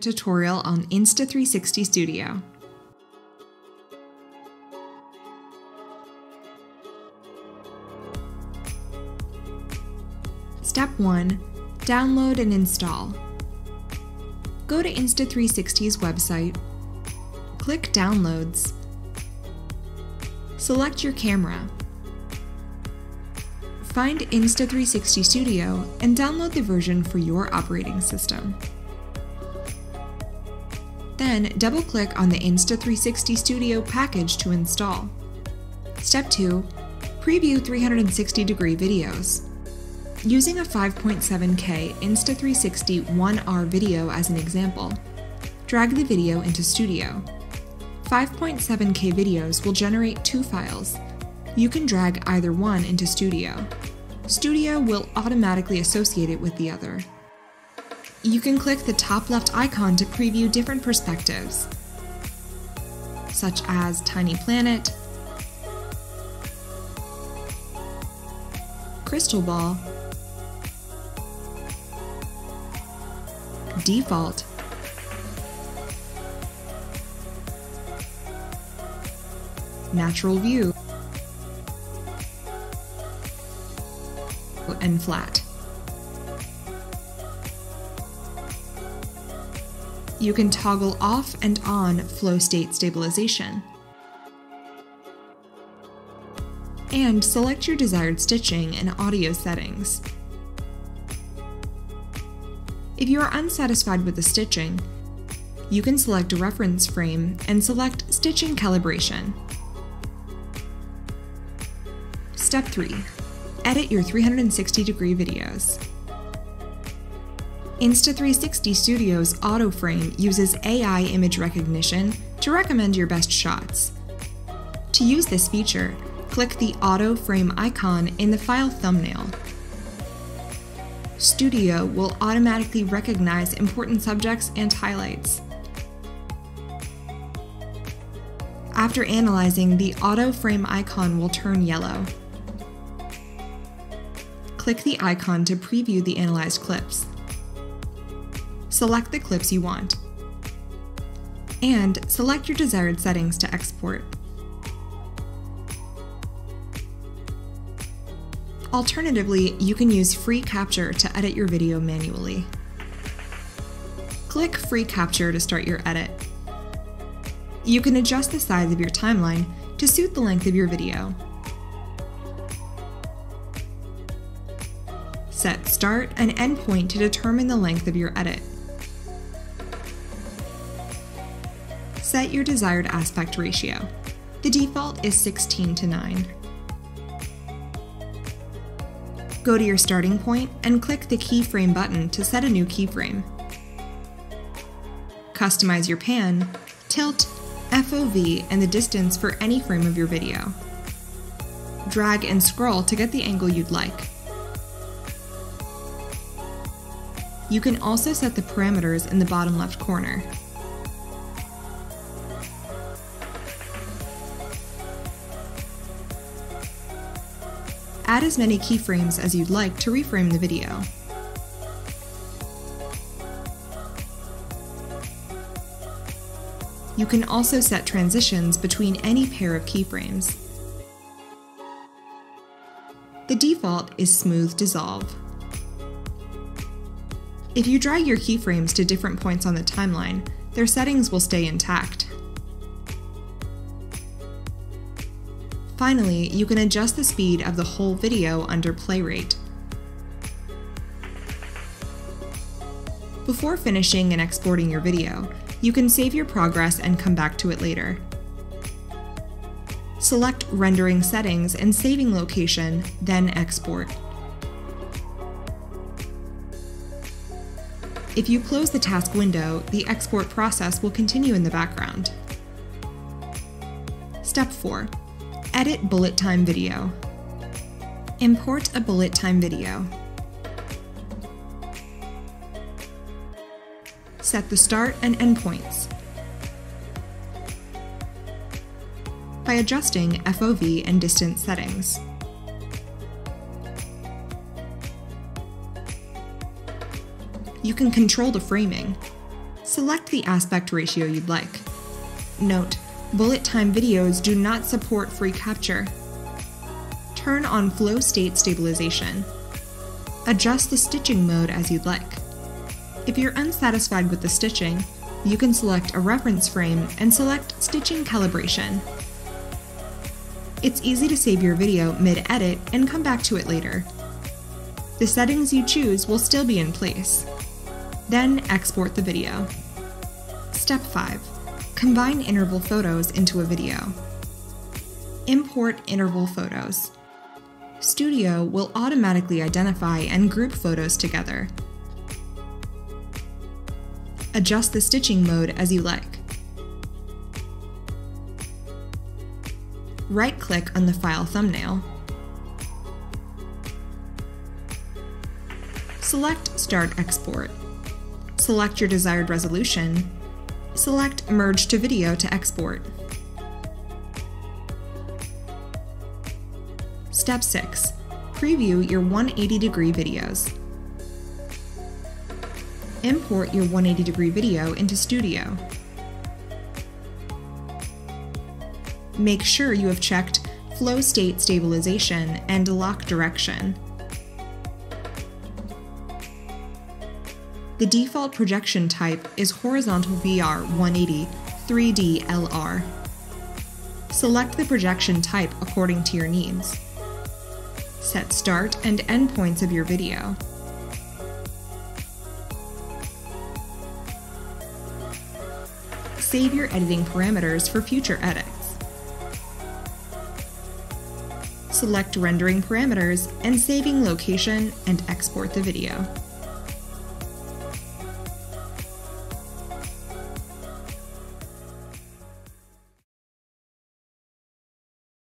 tutorial on Insta360 Studio. Step 1. Download and install. Go to Insta360's website, click Downloads, select your camera, find Insta360 Studio and download the version for your operating system. Then double-click on the Insta360 Studio package to install. Step 2. Preview 360 degree videos. Using a 5.7K Insta360 ONE R video as an example, drag the video into Studio. 5.7K videos will generate two files. You can drag either one into Studio. Studio will automatically associate it with the other you can click the top left icon to preview different perspectives, such as Tiny Planet, Crystal Ball, Default, Natural View, and Flat. You can toggle off and on flow state stabilization. And select your desired stitching and audio settings. If you are unsatisfied with the stitching, you can select a reference frame and select Stitching Calibration. Step 3. Edit your 360 degree videos. Insta360 Studio's auto frame uses AI image recognition to recommend your best shots. To use this feature, click the auto frame icon in the file thumbnail. Studio will automatically recognize important subjects and highlights. After analyzing, the auto frame icon will turn yellow. Click the icon to preview the analyzed clips select the clips you want, and select your desired settings to export. Alternatively, you can use Free Capture to edit your video manually. Click Free Capture to start your edit. You can adjust the size of your timeline to suit the length of your video. Set start and end point to determine the length of your edit. Set your desired aspect ratio. The default is 16 to 9. Go to your starting point and click the keyframe button to set a new keyframe. Customize your pan, tilt, FOV, and the distance for any frame of your video. Drag and scroll to get the angle you'd like. You can also set the parameters in the bottom left corner. Add as many keyframes as you'd like to reframe the video. You can also set transitions between any pair of keyframes. The default is Smooth Dissolve. If you drag your keyframes to different points on the timeline, their settings will stay intact. Finally, you can adjust the speed of the whole video under play rate. Before finishing and exporting your video, you can save your progress and come back to it later. Select Rendering Settings and Saving Location, then Export. If you close the task window, the export process will continue in the background. Step 4. Edit bullet time video. Import a bullet time video. Set the start and end points. By adjusting FOV and distance settings. You can control the framing. Select the aspect ratio you'd like. Note, bullet time videos do not support free capture. Turn on flow state stabilization. Adjust the stitching mode as you'd like. If you're unsatisfied with the stitching, you can select a reference frame and select stitching calibration. It's easy to save your video mid-edit and come back to it later. The settings you choose will still be in place. Then export the video. Step 5. Combine interval photos into a video. Import interval photos. Studio will automatically identify and group photos together. Adjust the stitching mode as you like. Right-click on the file thumbnail. Select Start Export. Select your desired resolution. Select Merge to Video to export. Step 6. Preview your 180 degree videos. Import your 180 degree video into Studio. Make sure you have checked Flow State Stabilization and Lock Direction. The default projection type is Horizontal VR 180 3D LR. Select the projection type according to your needs. Set start and end points of your video. Save your editing parameters for future edits. Select rendering parameters and saving location and export the video.